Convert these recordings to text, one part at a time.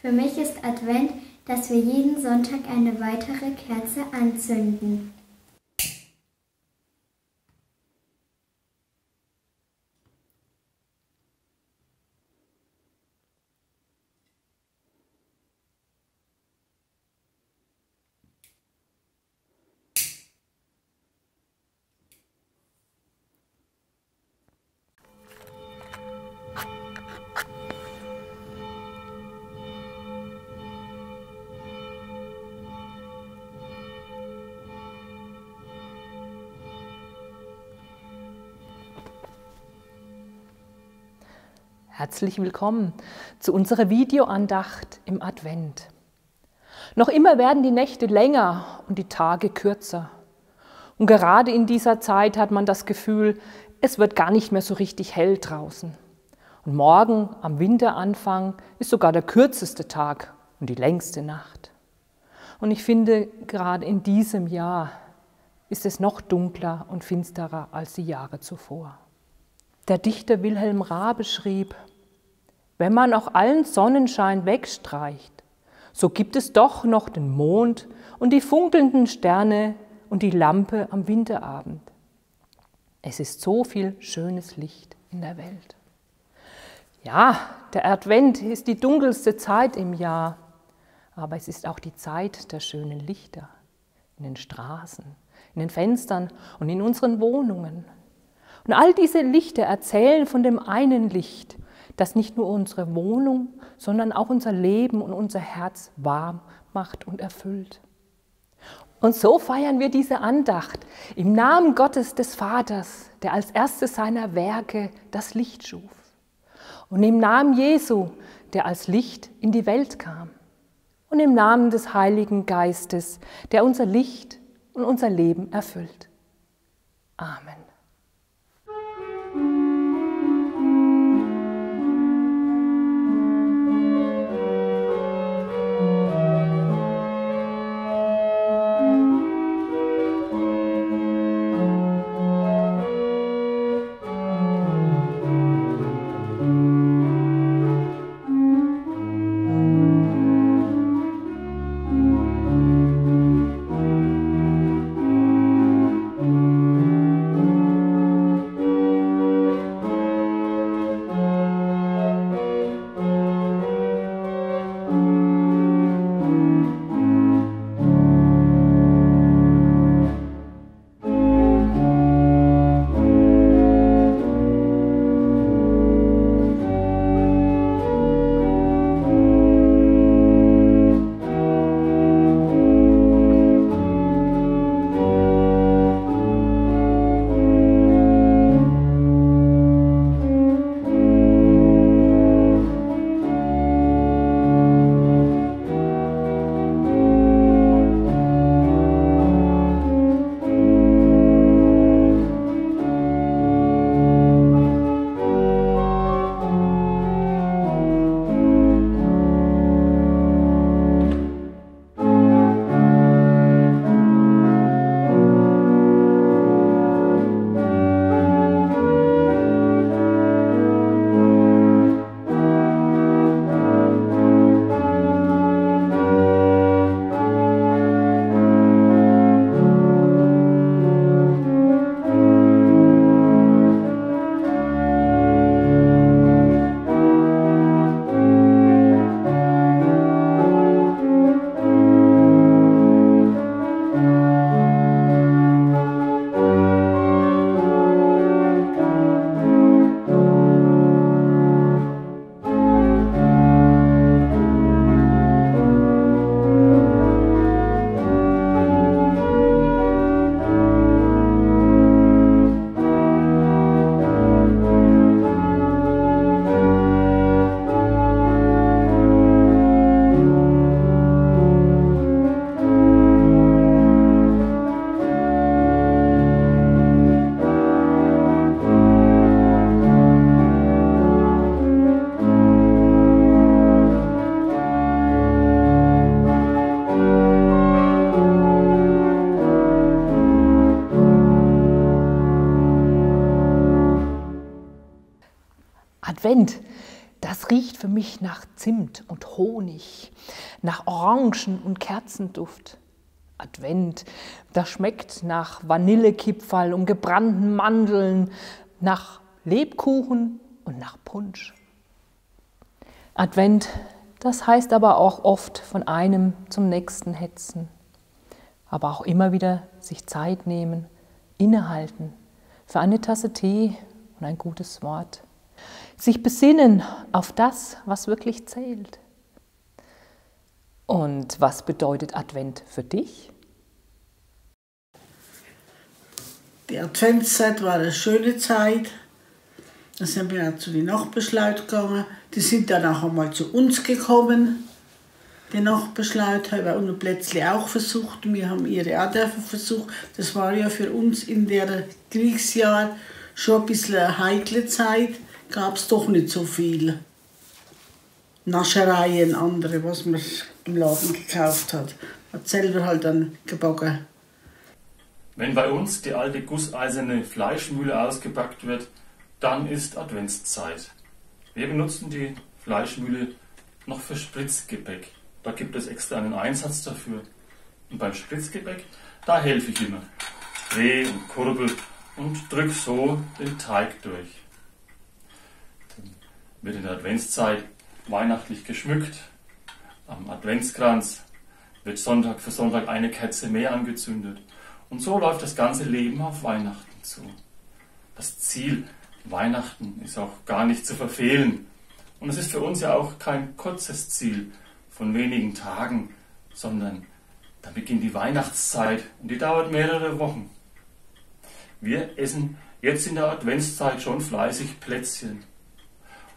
Für mich ist Advent, dass wir jeden Sonntag eine weitere Kerze anzünden. Herzlich willkommen zu unserer Videoandacht im Advent. Noch immer werden die Nächte länger und die Tage kürzer. Und gerade in dieser Zeit hat man das Gefühl, es wird gar nicht mehr so richtig hell draußen. Und morgen am Winteranfang ist sogar der kürzeste Tag und die längste Nacht. Und ich finde, gerade in diesem Jahr ist es noch dunkler und finsterer als die Jahre zuvor. Der Dichter Wilhelm Rabe schrieb, wenn man auch allen Sonnenschein wegstreicht, so gibt es doch noch den Mond und die funkelnden Sterne und die Lampe am Winterabend. Es ist so viel schönes Licht in der Welt. Ja, der Advent ist die dunkelste Zeit im Jahr, aber es ist auch die Zeit der schönen Lichter in den Straßen, in den Fenstern und in unseren Wohnungen. Und all diese Lichter erzählen von dem einen Licht, das nicht nur unsere Wohnung, sondern auch unser Leben und unser Herz warm macht und erfüllt. Und so feiern wir diese Andacht im Namen Gottes des Vaters, der als erstes seiner Werke das Licht schuf. Und im Namen Jesu, der als Licht in die Welt kam. Und im Namen des Heiligen Geistes, der unser Licht und unser Leben erfüllt. Amen. Advent. Das riecht für mich nach Zimt und Honig, nach Orangen und Kerzenduft. Advent, das schmeckt nach Vanillekipferl und gebrannten Mandeln, nach Lebkuchen und nach Punsch. Advent, das heißt aber auch oft von einem zum nächsten hetzen, aber auch immer wieder sich Zeit nehmen, innehalten für eine Tasse Tee und ein gutes Wort. Sich besinnen auf das, was wirklich zählt. Und was bedeutet Advent für dich? Die Adventszeit war eine schöne Zeit. Dann sind wir auch zu den Nachbarschleuten gegangen. Die sind dann auch einmal zu uns gekommen. Die Nachbarschleute haben plötzlich auch versucht. Wir haben ihre auch versucht. Das war ja für uns in der Kriegsjahr schon ein bisschen eine heikle Zeit. Gab es doch nicht so viel Naschereien, andere, was man im Laden gekauft hat. Hat selber halt dann gebacken. Wenn bei uns die alte gusseiserne Fleischmühle ausgepackt wird, dann ist Adventszeit. Wir benutzen die Fleischmühle noch für Spritzgebäck. Da gibt es extra einen Einsatz dafür. Und beim Spritzgebäck, da helfe ich immer. Dreh und kurbel und drück so den Teig durch. Wird in der Adventszeit weihnachtlich geschmückt. Am Adventskranz wird Sonntag für Sonntag eine Kerze mehr angezündet. Und so läuft das ganze Leben auf Weihnachten zu. Das Ziel Weihnachten ist auch gar nicht zu verfehlen. Und es ist für uns ja auch kein kurzes Ziel von wenigen Tagen, sondern da beginnt die Weihnachtszeit und die dauert mehrere Wochen. Wir essen jetzt in der Adventszeit schon fleißig Plätzchen.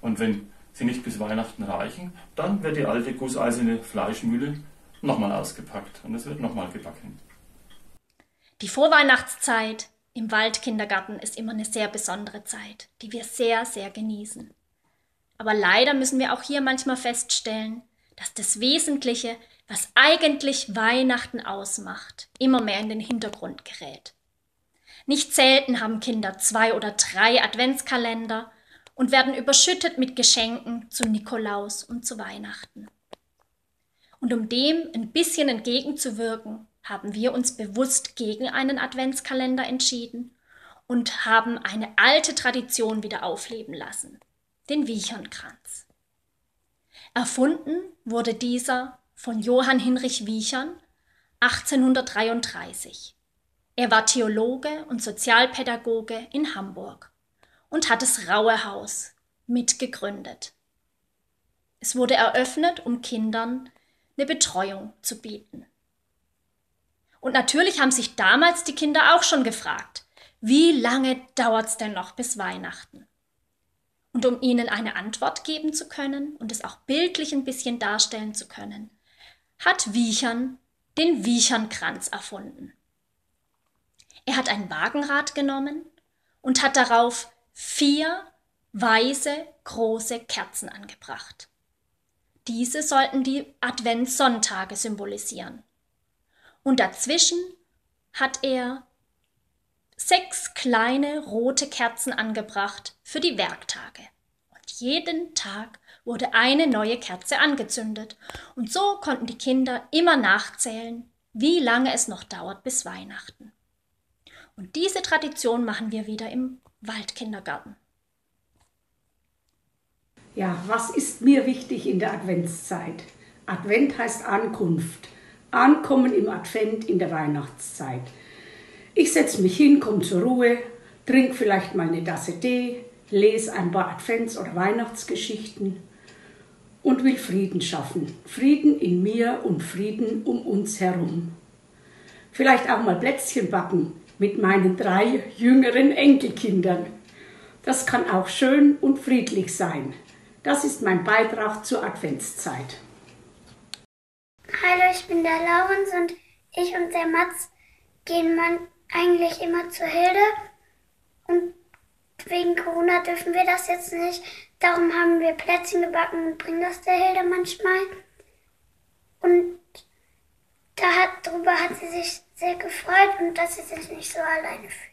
Und wenn sie nicht bis Weihnachten reichen, dann wird die alte gusseiserne Fleischmühle nochmal ausgepackt und es wird nochmal gebacken. Die Vorweihnachtszeit im Waldkindergarten ist immer eine sehr besondere Zeit, die wir sehr, sehr genießen. Aber leider müssen wir auch hier manchmal feststellen, dass das Wesentliche, was eigentlich Weihnachten ausmacht, immer mehr in den Hintergrund gerät. Nicht selten haben Kinder zwei oder drei Adventskalender und werden überschüttet mit Geschenken zu Nikolaus und zu Weihnachten. Und um dem ein bisschen entgegenzuwirken, haben wir uns bewusst gegen einen Adventskalender entschieden und haben eine alte Tradition wieder aufleben lassen, den Wiechernkranz. Erfunden wurde dieser von Johann Hinrich Wiechern 1833. Er war Theologe und Sozialpädagoge in Hamburg und hat das Raue Haus mitgegründet. Es wurde eröffnet, um Kindern eine Betreuung zu bieten. Und natürlich haben sich damals die Kinder auch schon gefragt, wie lange dauert es denn noch bis Weihnachten? Und um ihnen eine Antwort geben zu können und es auch bildlich ein bisschen darstellen zu können, hat Wiechern den Wiechernkranz erfunden. Er hat ein Wagenrad genommen und hat darauf vier weiße große Kerzen angebracht. Diese sollten die Adventssonntage symbolisieren. Und dazwischen hat er sechs kleine rote Kerzen angebracht für die Werktage. Und jeden Tag wurde eine neue Kerze angezündet. Und so konnten die Kinder immer nachzählen, wie lange es noch dauert bis Weihnachten. Und diese Tradition machen wir wieder im Waldkindergarten. Ja, was ist mir wichtig in der Adventszeit? Advent heißt Ankunft. Ankommen im Advent in der Weihnachtszeit. Ich setze mich hin, komme zur Ruhe, trinke vielleicht mal eine Tasse Tee, lese ein paar Advents- oder Weihnachtsgeschichten und will Frieden schaffen. Frieden in mir und Frieden um uns herum. Vielleicht auch mal Plätzchen backen mit meinen drei jüngeren Enkelkindern. Das kann auch schön und friedlich sein. Das ist mein Beitrag zur Adventszeit. Hallo, ich bin der Laurens und ich und der Mats gehen man eigentlich immer zur Hilde. Und wegen Corona dürfen wir das jetzt nicht. Darum haben wir Plätzchen gebacken und bringen das der Hilde manchmal. Und da hat, darüber hat sie sich sehr gefreut und dass sie sich nicht so alleine fühlt.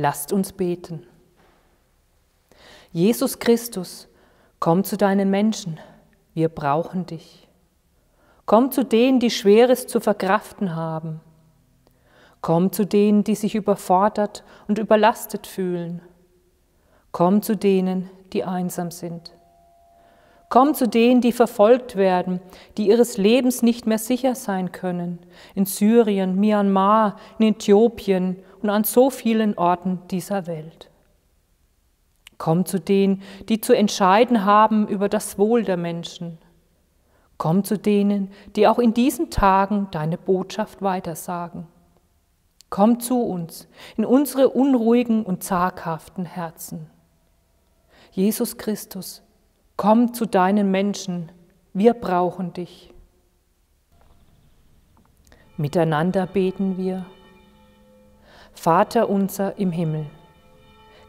Lasst uns beten. Jesus Christus, komm zu deinen Menschen, wir brauchen dich. Komm zu denen, die Schweres zu verkraften haben. Komm zu denen, die sich überfordert und überlastet fühlen. Komm zu denen, die einsam sind. Komm zu denen, die verfolgt werden, die ihres Lebens nicht mehr sicher sein können, in Syrien, Myanmar, in Äthiopien und an so vielen Orten dieser Welt. Komm zu denen, die zu entscheiden haben über das Wohl der Menschen. Komm zu denen, die auch in diesen Tagen deine Botschaft weitersagen. Komm zu uns in unsere unruhigen und zaghaften Herzen. Jesus Christus, Komm zu deinen Menschen, wir brauchen dich. Miteinander beten wir. Vater unser im Himmel,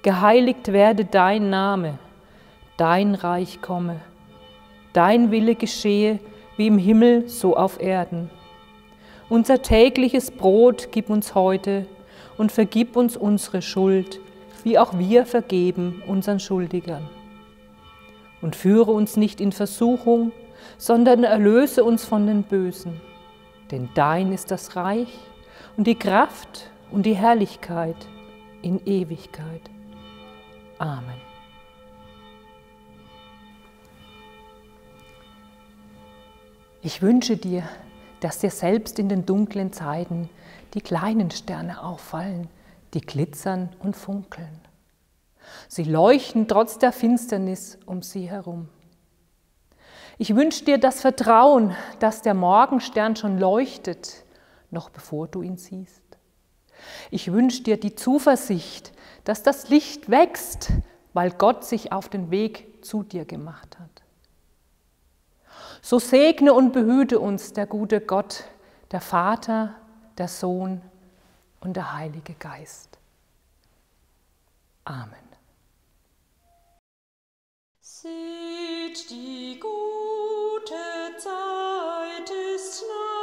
geheiligt werde dein Name, dein Reich komme, dein Wille geschehe wie im Himmel so auf Erden. Unser tägliches Brot gib uns heute und vergib uns unsere Schuld, wie auch wir vergeben unseren Schuldigern und führe uns nicht in Versuchung, sondern erlöse uns von den Bösen. Denn dein ist das Reich und die Kraft und die Herrlichkeit in Ewigkeit. Amen. Ich wünsche dir, dass dir selbst in den dunklen Zeiten die kleinen Sterne auffallen, die glitzern und funkeln. Sie leuchten trotz der Finsternis um sie herum. Ich wünsche dir das Vertrauen, dass der Morgenstern schon leuchtet, noch bevor du ihn siehst. Ich wünsche dir die Zuversicht, dass das Licht wächst, weil Gott sich auf den Weg zu dir gemacht hat. So segne und behüte uns der gute Gott, der Vater, der Sohn und der Heilige Geist. Amen. Seht die gute Zeit ist nah,